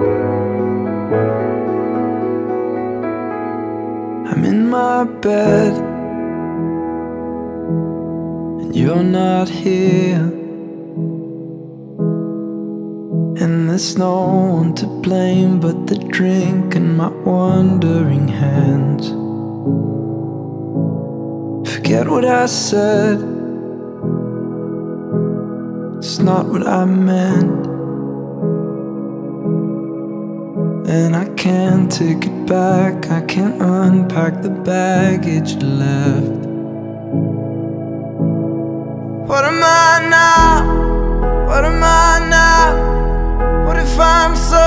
I'm in my bed and you're not here. And there's no one to blame but the drink and my wandering hands. Forget what I said, it's not what I meant. And I can't take it back, I can't unpack the baggage left. What am I now? What am I now? What if I'm someone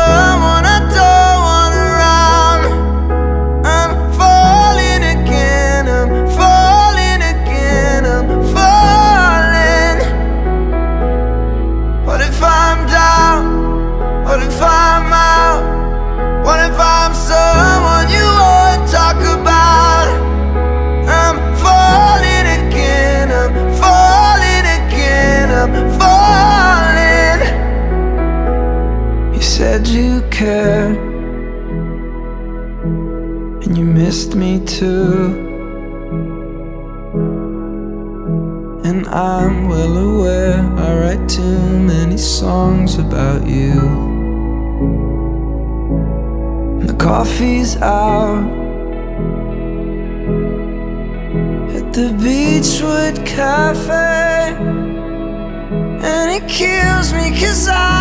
said you cared, and you missed me too. And I'm well aware I write too many songs about you. And the coffee's out at the Beachwood Cafe. And it kills me cause I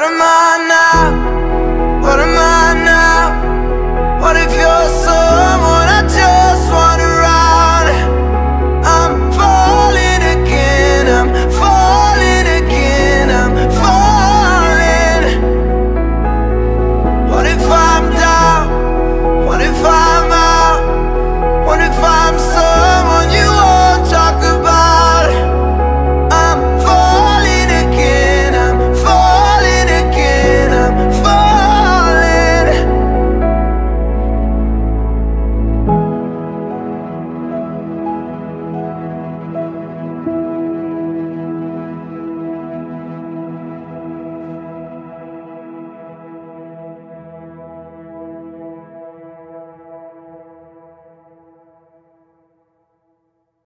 What am I now?